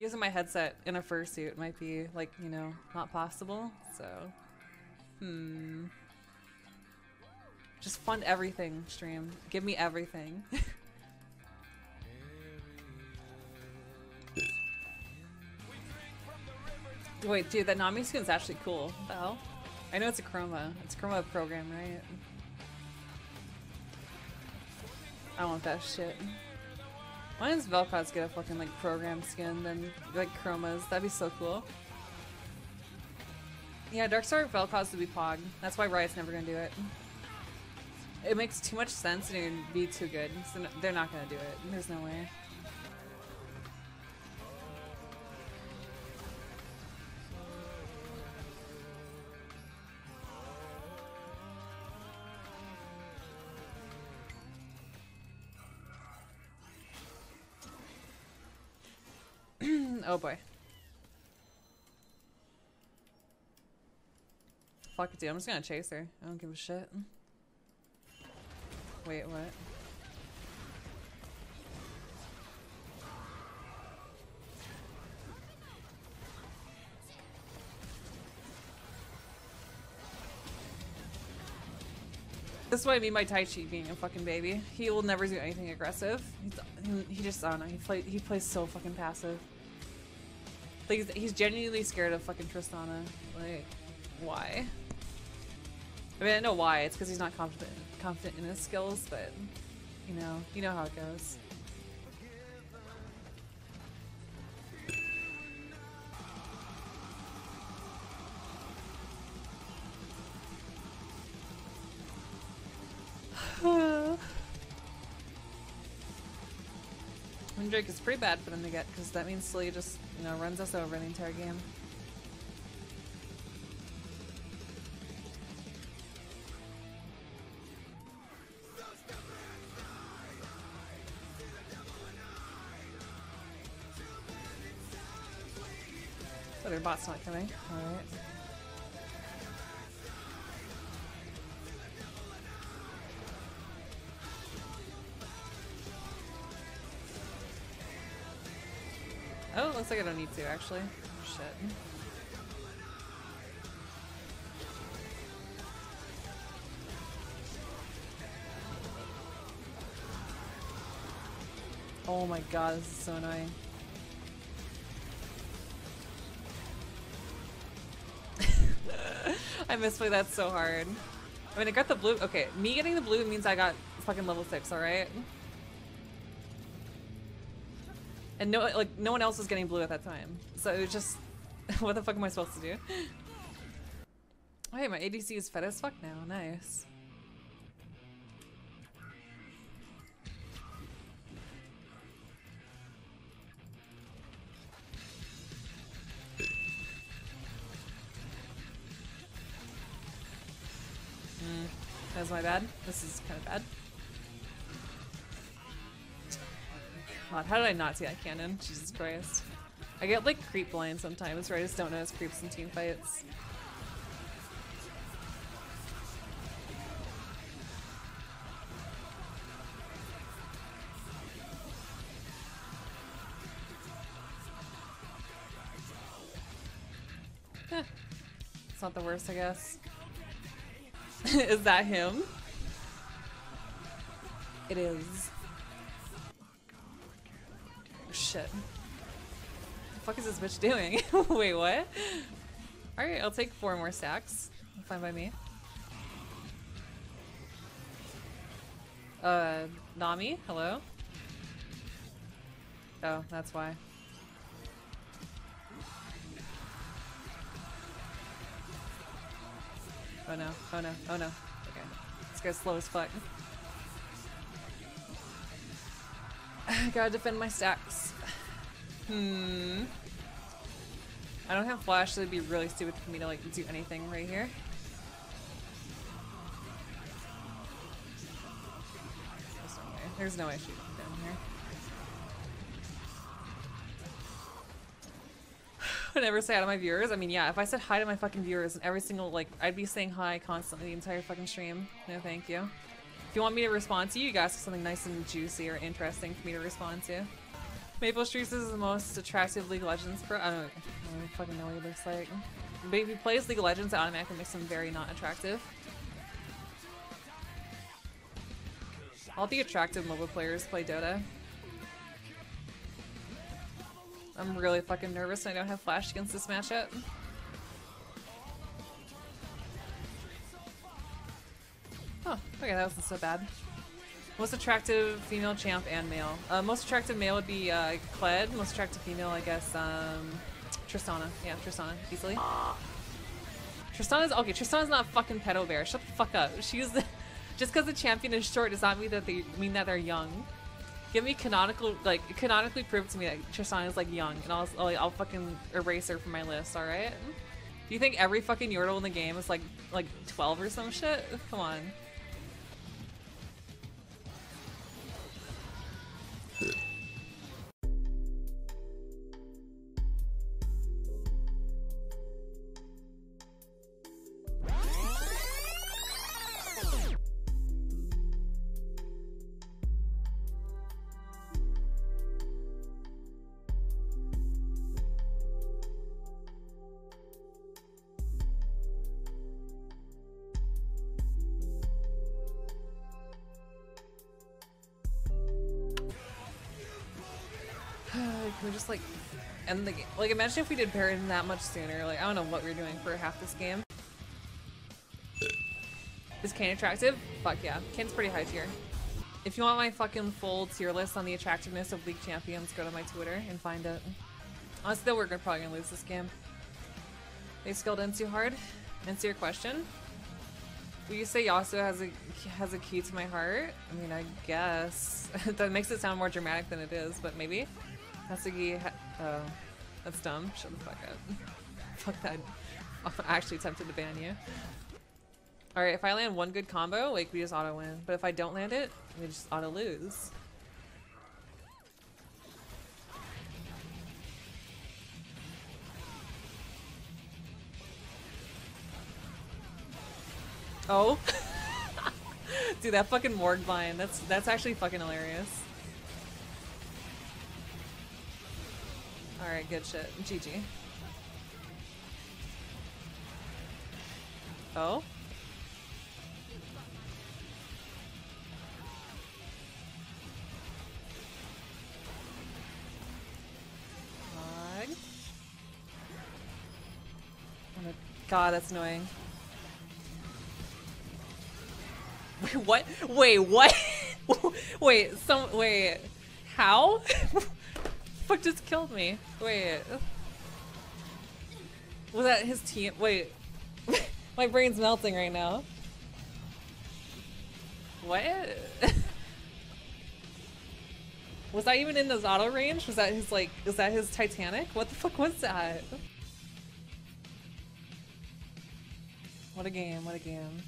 Using my headset in a fursuit might be, like, you know, not possible, so... Hmm... Just fund everything, stream. Give me everything. Wait, dude, that Nami skin's actually cool. What the hell? I know it's a chroma. It's a chroma program, right? I want that shit. Why does Vel'Koz get a fucking like program skin then like chromas? That'd be so cool. Yeah, Darkstar Vel'Koz would be Pog. That's why Riot's never gonna do it. It makes too much sense and it would be too good. So they're not gonna do it. There's no way. oh boy. Fuck it, dude. I'm just gonna chase her. I don't give a shit. Wait, what? This is what I mean by Taichi being a fucking baby. He will never do anything aggressive. He's, he just, I don't know, he, play, he plays so fucking passive. Like, he's, genuinely scared of fucking Tristana. Like, why? I mean, I know why. It's because he's not confident confident in his skills, but, you know, you know how it goes. Drake is pretty bad for them to get because that means Slee just, you know, runs us over the entire game. But their bot's not coming. Alright. Looks like I don't need to actually. Shit. Oh my god, this is so annoying. I misplay that so hard. I mean, I got the blue. Okay, me getting the blue means I got fucking level 6, alright? And no, like, no one else was getting blue at that time. So it was just, what the fuck am I supposed to do? Hey, my ADC is fed as fuck now. Nice. Mm, my bad. This is kind of bad. God, how did I not see that cannon? Jesus Christ. I get like creep blind sometimes where I just don't notice creeps in team fights. It's not the worst, I guess. is that him? It is. Shit. What The fuck is this bitch doing? Wait, what? Alright, I'll take four more stacks. Fine by me. Uh, Nami? Hello? Oh, that's why. Oh no, oh no, oh no. Okay. This guy's slow as fuck. Gotta defend my stacks. Hmm. I don't have flash, so it'd be really stupid for me to like do anything right here. There's no way. There's no way she can down here. I never say hi to my viewers. I mean, yeah, if I said hi to my fucking viewers and every single, like, I'd be saying hi constantly the entire fucking stream. No, thank you. If you want me to respond to you, you guys have something nice and juicy or interesting for me to respond to. Maple Streets is the most attractive League of Legends pro. I don't, I don't fucking know what he looks like. But if he plays League of Legends, it automatically makes him very not attractive. All the attractive MOBA players play Dota. I'm really fucking nervous I don't have flash against this matchup. Oh, okay, that wasn't so bad. Most attractive female champ and male. Uh, most attractive male would be uh. Most attractive female, I guess, um, Tristana. Yeah, Tristana, easily. Tristana's okay. Tristana's not fucking pedo bear. Shut the fuck up. She's just because the champion is short does not mean that they mean that they're young. Give me canonical, like canonically prove to me that Tristana is like young, and I'll I'll, I'll fucking erase her from my list. All right. Do you think every fucking Yordle in the game is like like 12 or some shit? Come on. We just like end the game? Like, imagine if we did Baron that much sooner. Like, I don't know what we are doing for half this game. Is Kayn attractive? Fuck yeah. Kayn's pretty high tier. If you want my fucking full tier list on the attractiveness of League Champions, go to my Twitter and find it. Honestly, though, we're probably gonna lose this game. They skilled in too hard. Answer your question. Will you say Yasuo has a has a key to my heart? I mean, I guess that makes it sound more dramatic than it is, but maybe. Ah, Hasagi, oh, that's dumb. Shut the fuck up. fuck that. I'm actually tempted to ban you. Alright, if I land one good combo, like, we just auto-win. But if I don't land it, we just auto-lose. Oh. Dude, that fucking Morg bind, that's that's actually fucking hilarious. Alright, good shit. GG. Oh? God. Oh god, that's annoying. Wait, what? Wait, what? wait, some- wait. How? fuck just killed me? Wait. Was that his team? Wait. My brain's melting right now. What? was that even in his auto range? Was that his like, is that his Titanic? What the fuck was that? What a game, what a game.